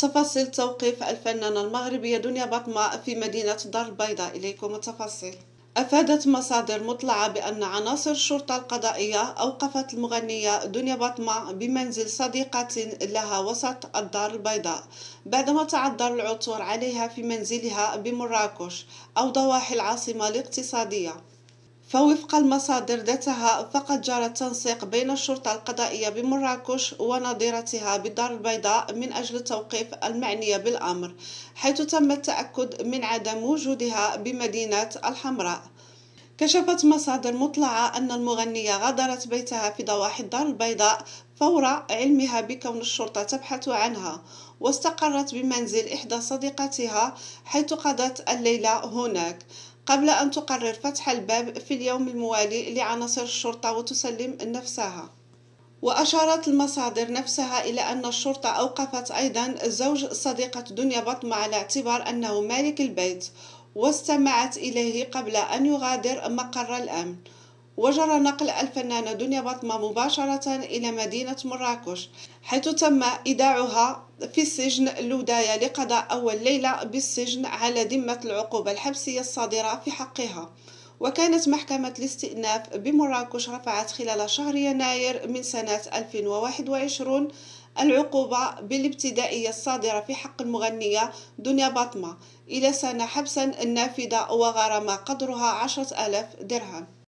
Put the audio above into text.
تفاصيل توقيف الفنانة المغربية دنيا بطمة في مدينة دار البيضاء. إليكم التفاصيل. أفادت مصادر مطلعة بأن عناصر الشرطة القضائية أوقفت المغنية دنيا بطمة بمنزل صديقة لها وسط الدار البيضاء بعدما تعذر العثور عليها في منزلها بمراكش أو ضواحي العاصمة الاقتصادية. فوفق المصادر ذاتها فقد جرى التنسيق بين الشرطة القضائية بمراكش ونظيرتها بالدار البيضاء من أجل توقيف المعنية بالأمر حيث تم التأكد من عدم وجودها بمدينة الحمراء. كشفت مصادر مطلعة أن المغنية غادرت بيتها في ضواحي الدار البيضاء فور علمها بكون الشرطة تبحث عنها واستقرت بمنزل إحدى صديقاتها حيث قضت الليلة هناك. قبل أن تقرر فتح الباب في اليوم الموالي لعناصر الشرطة وتسلم نفسها. وأشارت المصادر نفسها إلى أن الشرطة أوقفت أيضا زوج صديقة دنيا بطمة على اعتبار أنه مالك البيت واستمعت إليه قبل أن يغادر مقر الأمن. وجرى نقل الفنانة دنيا بطمة مباشرة إلى مدينة مراكش حيث تم إيداعها في السجن الوداية لقضاء أول ليلة بالسجن على ذمة العقوبة الحبسية الصادرة في حقها. وكانت محكمة الاستئناف بمراكش رفعت خلال شهر يناير من سنة 2021 العقوبة بالابتدائية الصادرة في حق المغنية دنيا باطمة إلى سنة حبسا نافذة وغرامة قدرها عشرة آلاف درهم.